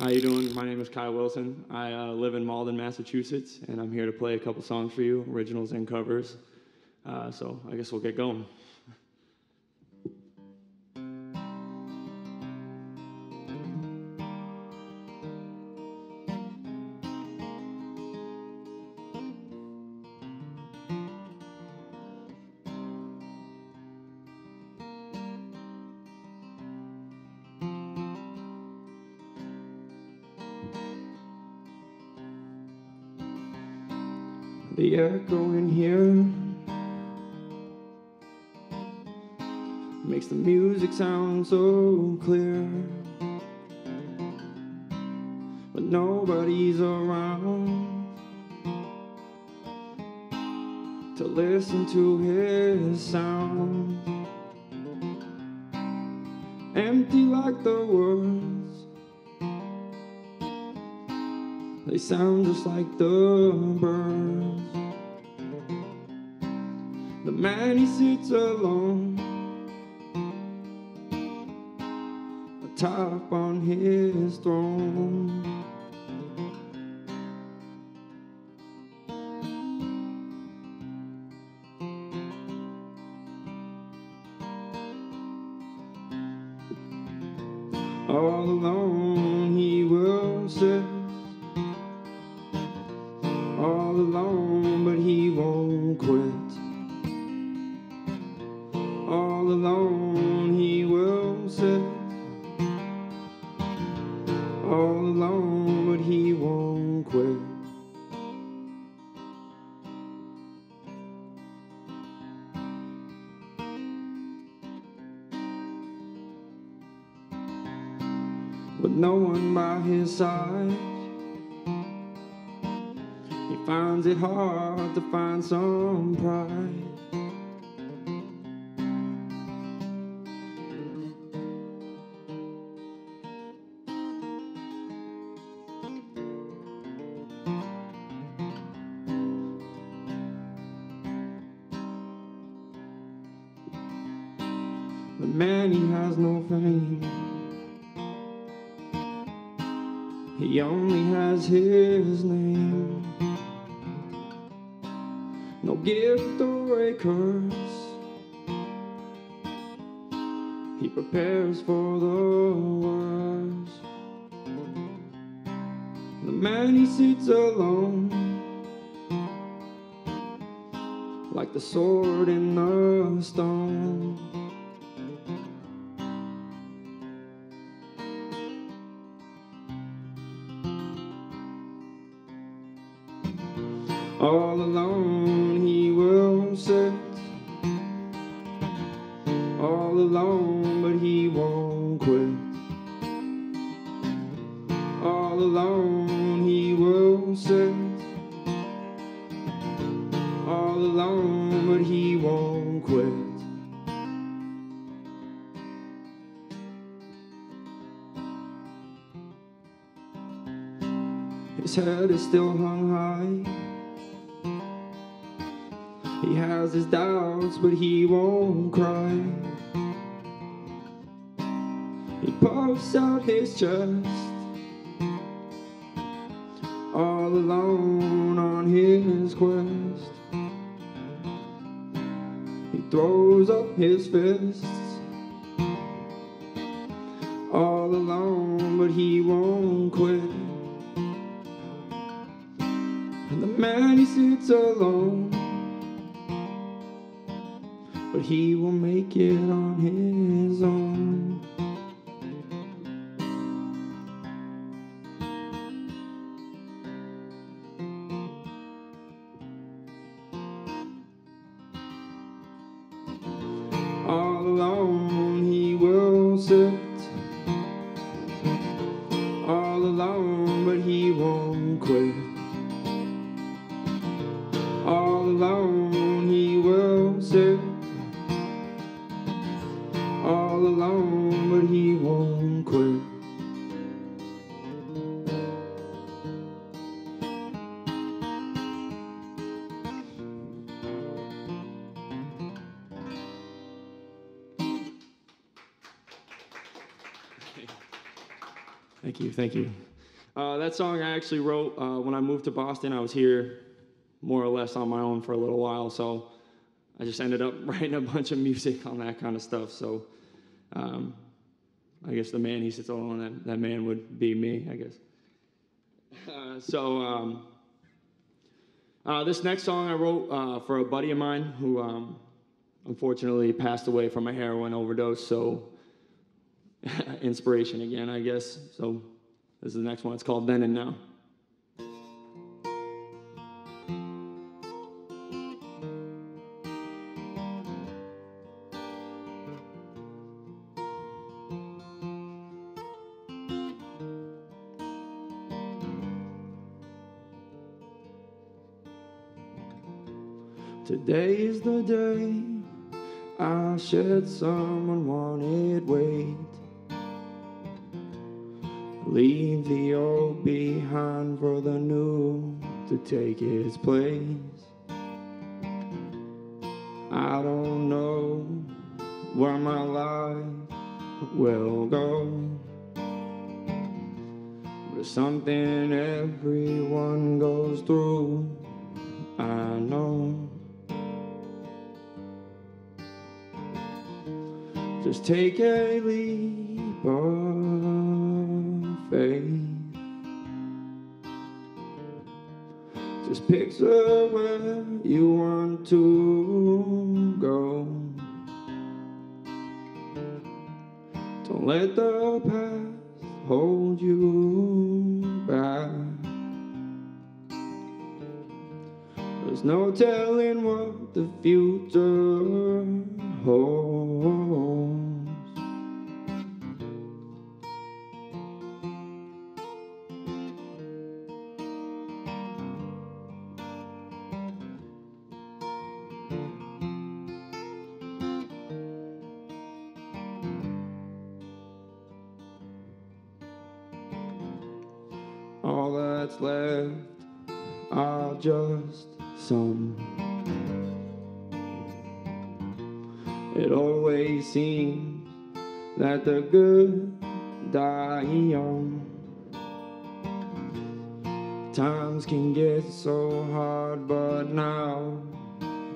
How you doing? My name is Kai Wilson. I uh, live in Malden, Massachusetts, and I'm here to play a couple songs for you, originals and covers. Uh, so I guess we'll get going. The echo in here makes the music sound so clear, but nobody's around to listen to his sound. Empty like the words, they sound just like the birds. The man he sits alone atop on his throne. With no one by his side. He finds it hard to find some pride. Sits alone, like the sword in the stone. All alone he will sit. Chest, all alone on his quest. He throws up his fists, all alone, but he won't quit. And the man he sits alone but he will make it on his own. That song I actually wrote uh, when I moved to Boston. I was here more or less on my own for a little while, so I just ended up writing a bunch of music on that kind of stuff. So um, I guess the man he sits alone, that, that man would be me, I guess. Uh, so um, uh, this next song I wrote uh, for a buddy of mine who um, unfortunately passed away from a heroin overdose. So inspiration again, I guess. So this is the next one. It's called Then and Now. Today is the day I shed some Leave the old behind for the new to take its place. I don't know where my life will go. But something everyone goes through, I know. Just take a leap of faith. Just picture where you want to go. Don't let the past hold you back. There's no telling what the future holds. All that's left are just some. It always seems that the good die young. Times can get so hard, but now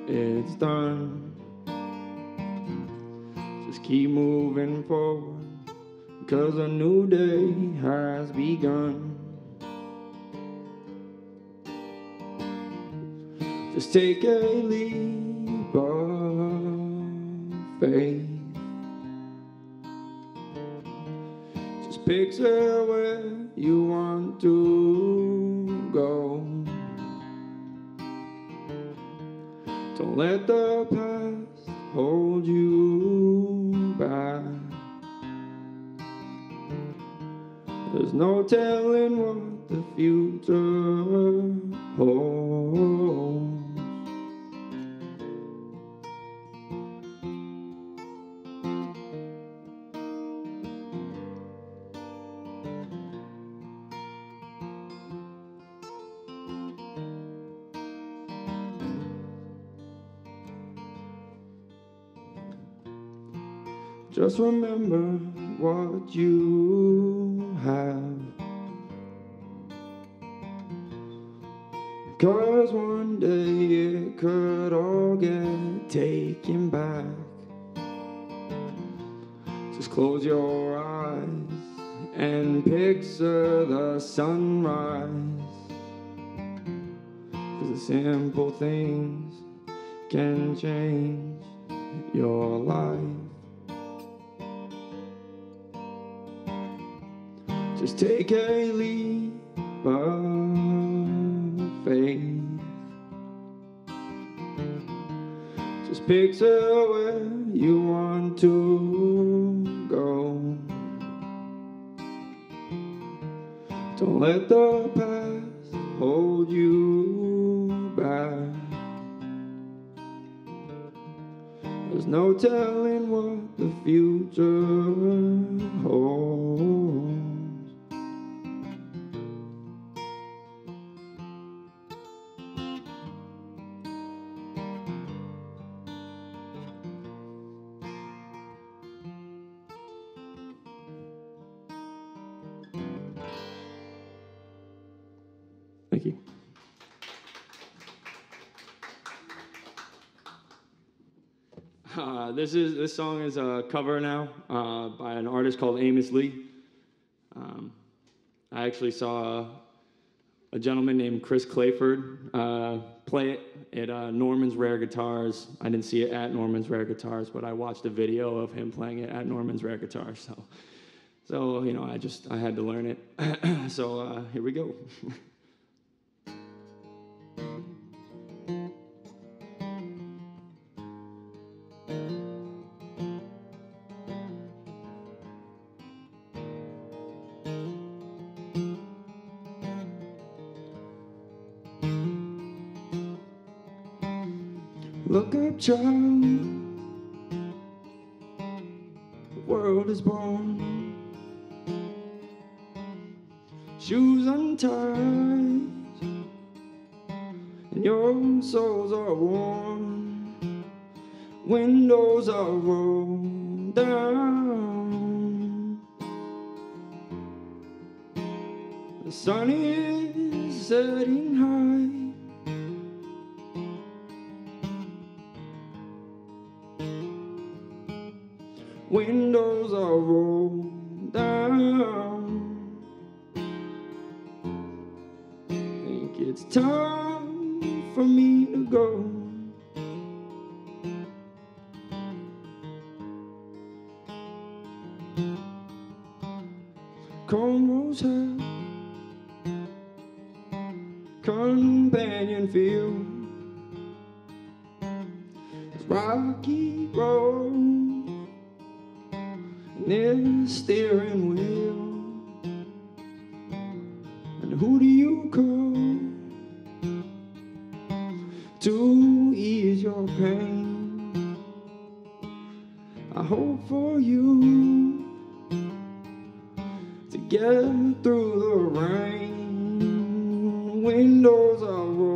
it's done. Just keep moving forward, cause a new day has begun. Just take a leap of faith. Just picture where you want to go. Don't let the past hold you back. There's no telling what the future holds. Just remember what you have. Cause one day it could all get taken back. Just close your eyes and picture the sunrise. Cause the simple things can change your life. Just take a leap of faith. Just picture where you want to go. Don't let the song is a cover now uh, by an artist called Amos Lee. Um, I actually saw a gentleman named Chris Clayford uh, play it at uh, Norman's Rare Guitars. I didn't see it at Norman's Rare Guitars, but I watched a video of him playing it at Norman's Rare Guitars. So, so you know, I just I had to learn it. so uh, here we go. The sun is setting high. windows are rolled to get through the rain. Windows are rolled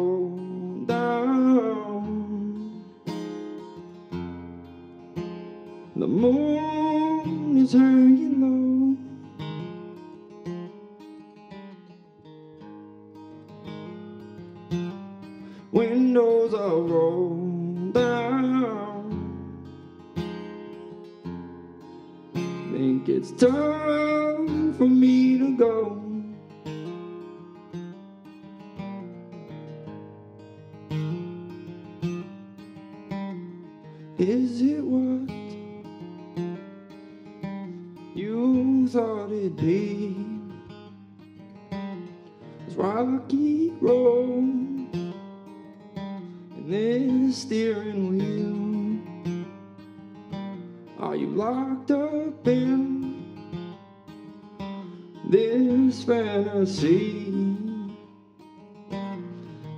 fantasy?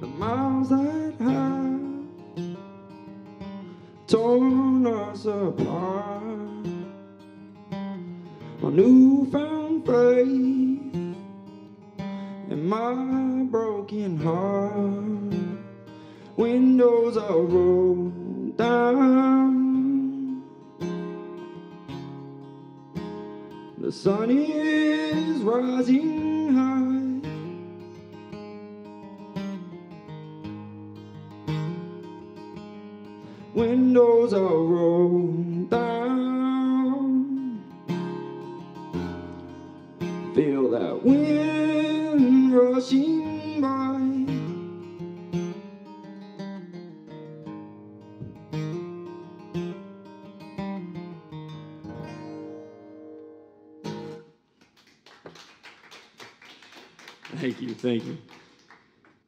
The miles that have torn us apart. My newfound faith and my broken heart. Windows are rolled down. The sun is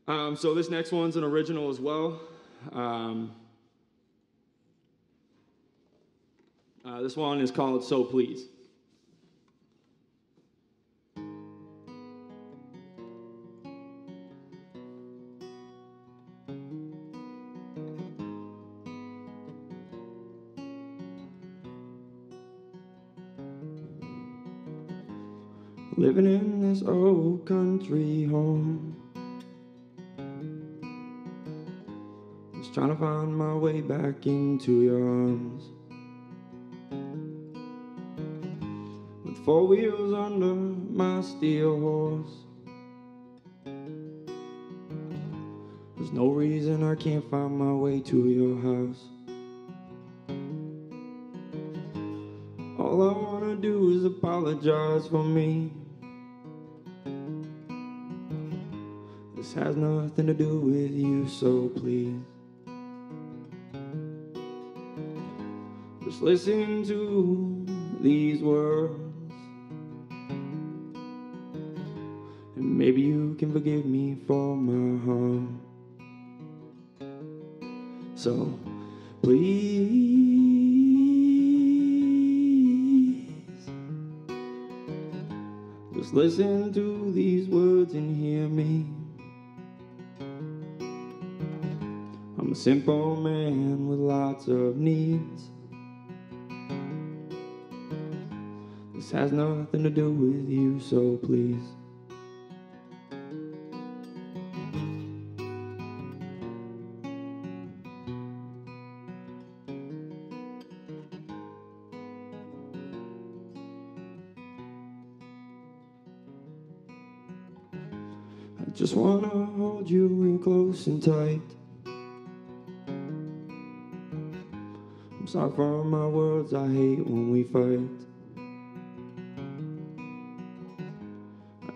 Um, so this next one's an original as well. Um, uh, this one is called "So Please." Living in this old country home. Trying to find my way back into your arms. With four wheels under my steel horse. There's no reason I can't find my way to your house. All I wanna do is apologize for me. This has nothing to do with you, so please. Just listen to these words. And maybe you can forgive me for my harm. So please just listen to these words and hear me. I'm a simple man with lots of needs. This has nothing to do with you, so please. I just wanna hold you real close and tight. I'm sorry for my words, I hate when we fight.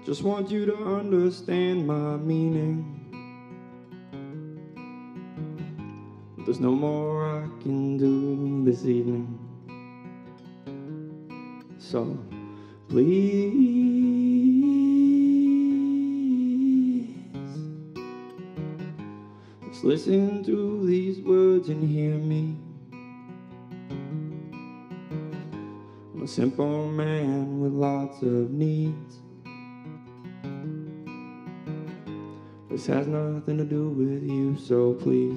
Just want you to understand my meaning. There's no more I can do this evening. So please just listen to these words and hear me. I'm a simple man with lots of needs. This has nothing to do with you, so please.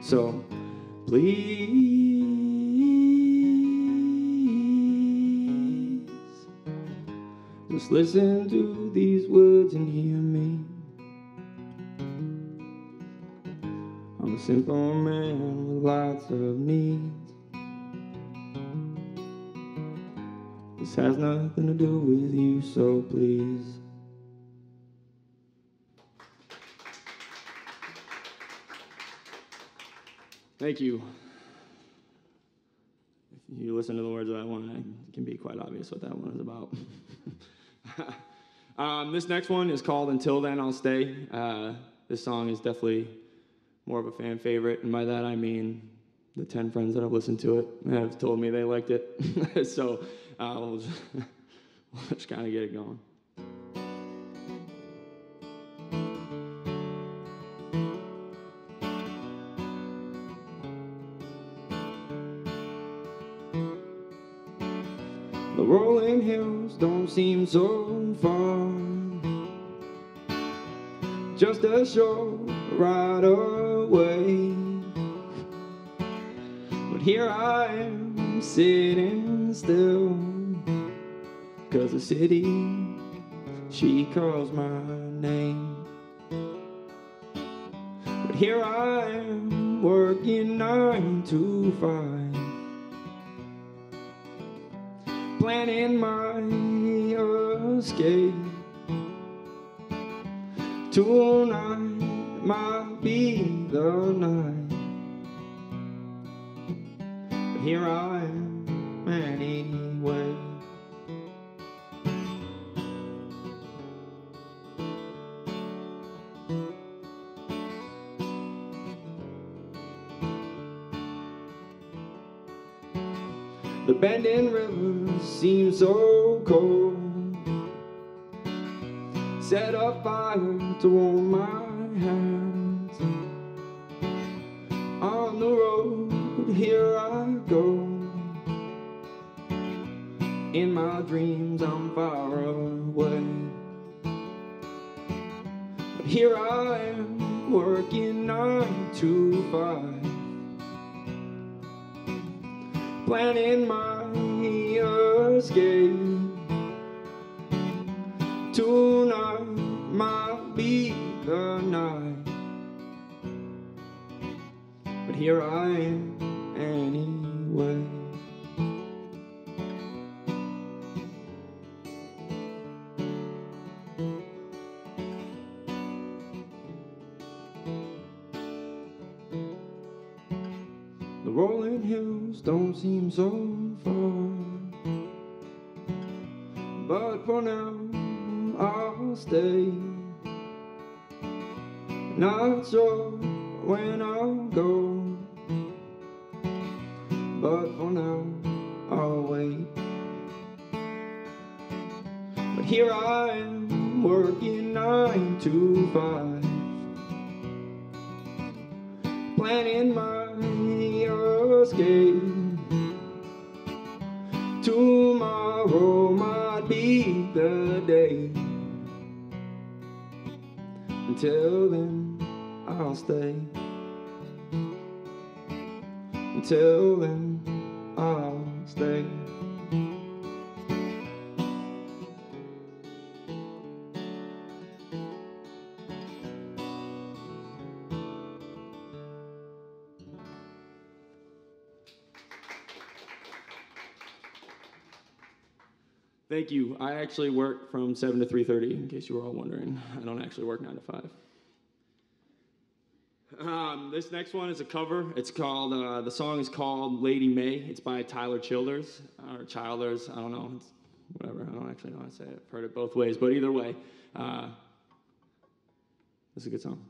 So please just listen to these words and hear me. I'm a simple man with lots of needs. This has nothing to do with you, so please. Thank you. If you listen to the words of that one, it can be quite obvious what that one is about. um, this next one is called Until Then I'll Stay. Uh, this song is definitely more of a fan favorite, and by that I mean the 10 friends that have listened to it have told me they liked it. so uh, we'll just, we'll just kind of get it going. Ride away. But here I am sitting still. Cause the city, she calls my name. But here I am working nine to five planning my escape. Tonight might be the night. But here I am anyway. The bending river seems so cold. Set a fire to warm my hands. On the road, here I go. In my dreams, I'm far away. But here I am, working nine to five planning my escape. Tonight be night, but here I am here I am, working nine to five. Planning my escape. Tomorrow might be the day. Until then, I'll stay. Until then, Thank you. I actually work from 7 to 3.30, in case you were all wondering. I don't actually work 9 to 5. Um, this next one is a cover. It's called, uh, the song is called Lady May. It's by Tyler Childers, or Childers, I don't know. It's whatever. I don't actually know how to say it. I've heard it both ways, but either way, uh, this is a good song.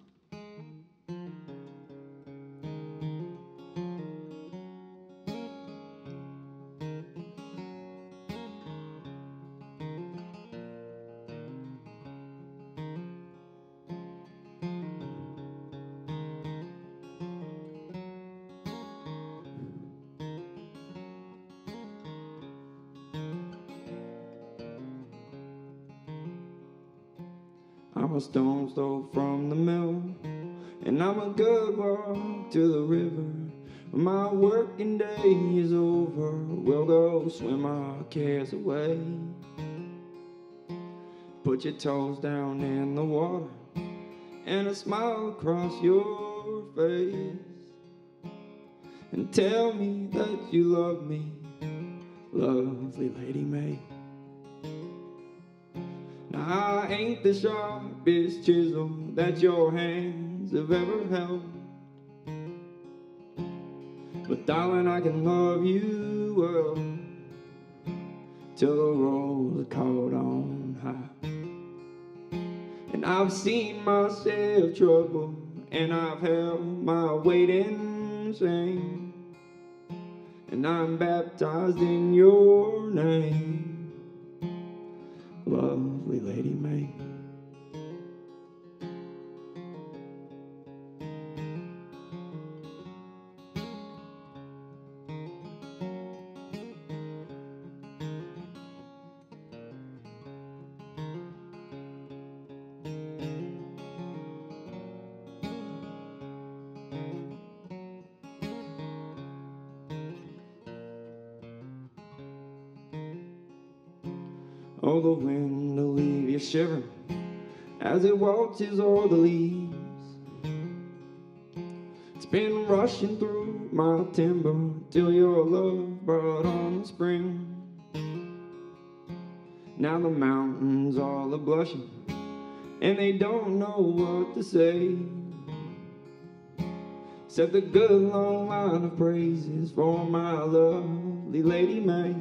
Put your toes down in the water, and a smile across your face. And tell me that you love me, lovely Lady May. Now, I ain't the sharpest chisel that your hands have ever held. But darling, I can love you well till the rolls are caught on high. And I've seen myself trouble, and I've held my weight in shame. And I'm baptized in your name, lovely Lady May. As it waltzes o'er the leaves. It's been rushing through my timber till your love brought on the spring. Now the mountains all are blushing and they don't know what to say. Except a good long line of praises for my lovely Lady May.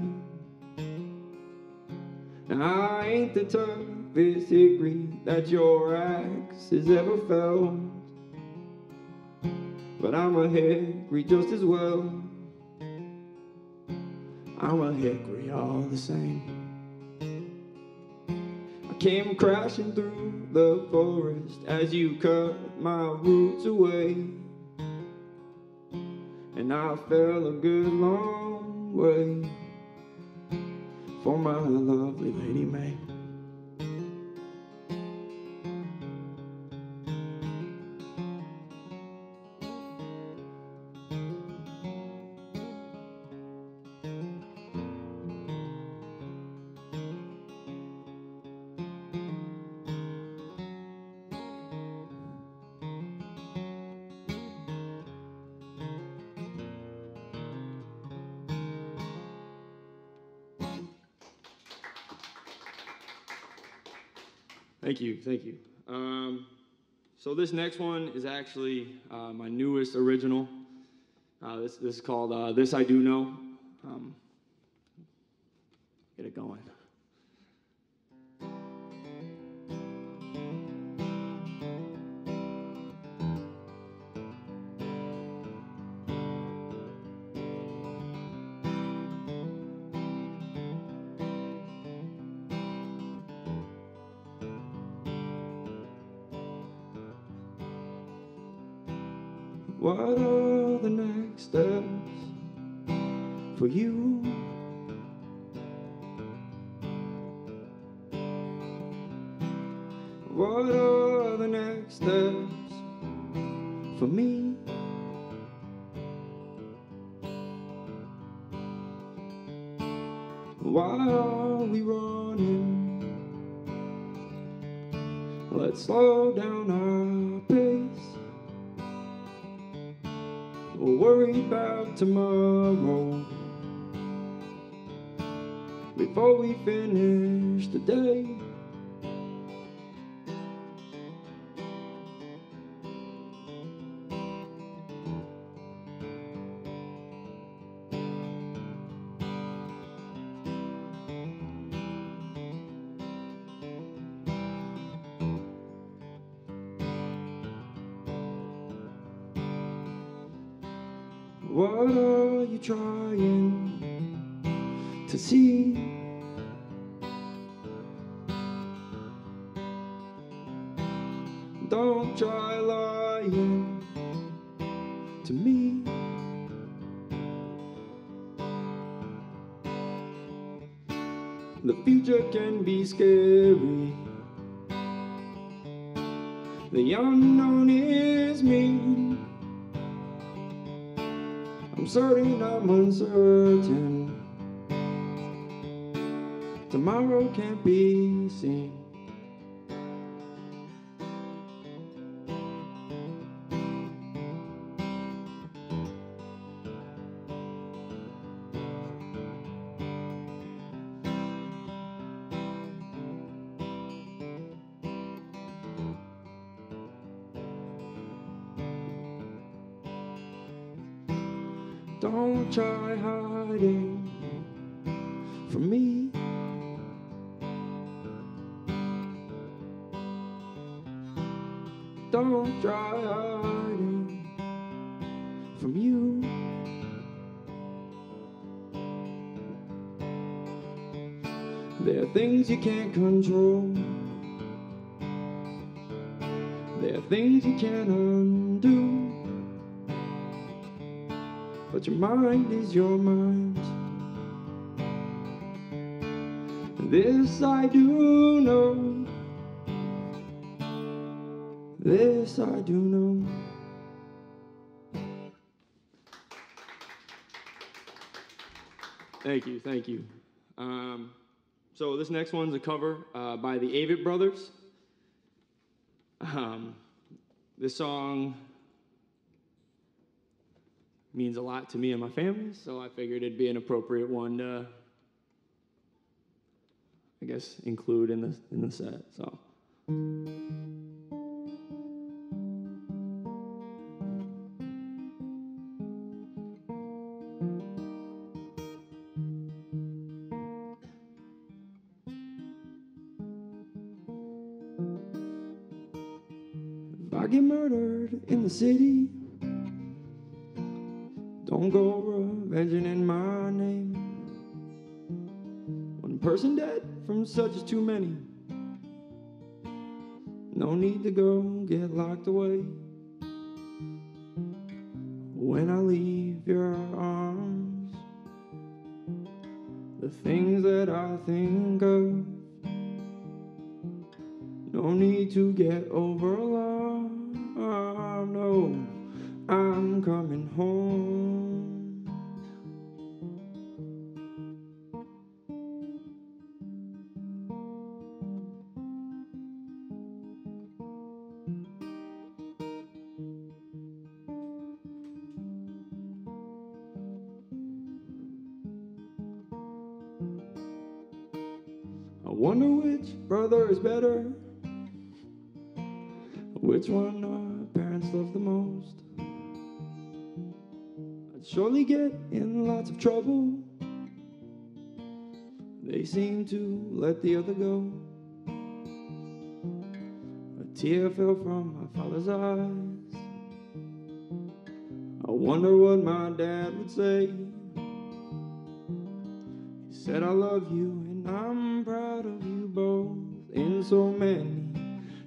Now, I ain't the toughest hickory that your axe has ever felled. But I'm a hickory just as well. I'm a hickory all the same. I came crashing through the forest as you cut my roots away. And I fell a good long way for my lovely Lady May. Thank you, thank you. Um, so this next one is actually uh, my newest original. Uh, this this is called uh, "This I Do Know." What are the next steps for you? What are the next steps for me? Why are we running? Let's slow down about tomorrow before we finish the day. What are you trying to see? Don't try lying to me. The future can be scary. The unknown is mean. Certain I'm uncertain. Tomorrow can't be seen. Don't try hiding from me. Don't try hiding from you. There are things you can't control. There are things you can't. But your mind is your mind. This I do know. This I do know. Thank you, thank you. Um, so this next one's a cover uh, by the Avett Brothers. Um, this song means a lot to me and my family, so I figured it'd be an appropriate one to, I guess, include in the in the set. So. If I get murdered in the city, person dead from such as too many. No need to go get locked away. When I leave your arms, the things that I think of. No need to get over alarm. No, I'm coming home. Wonder which brother is better. Which one our parents love the most? I'd surely get in lots of trouble. They seem to let the other go. A tear fell from my father's eyes. I wonder what my dad would say. He said, I love you and I'm so many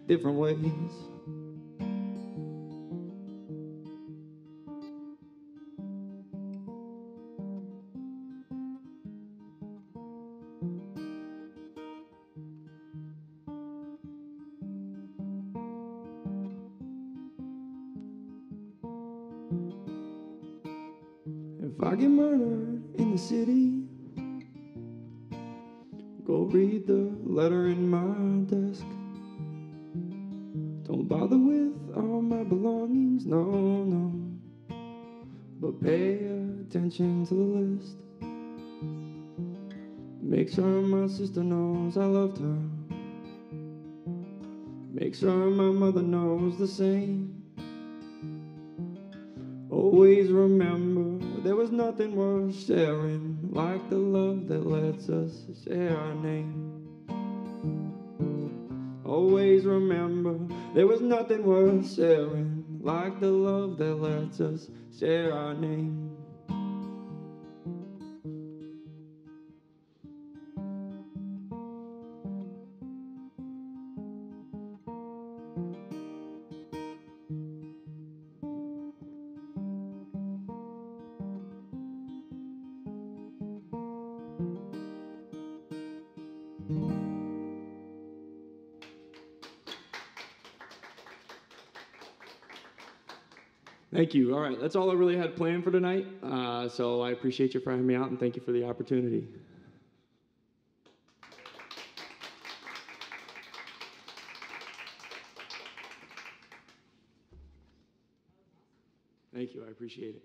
different ways. If I get murdered in the city, read the letter in my desk. Don't bother with all my belongings, no, no. But pay attention to the list. Make sure my sister knows I loved her. Make sure my mother knows the same. Always remember there was nothing worth sharing like the love that lets us share our name. Always remember there was nothing worth sharing like the love that lets us share our name. Thank you. All right, that's all I really had planned for tonight. Uh, so I appreciate you for having me out and thank you for the opportunity. Thank you. I appreciate it.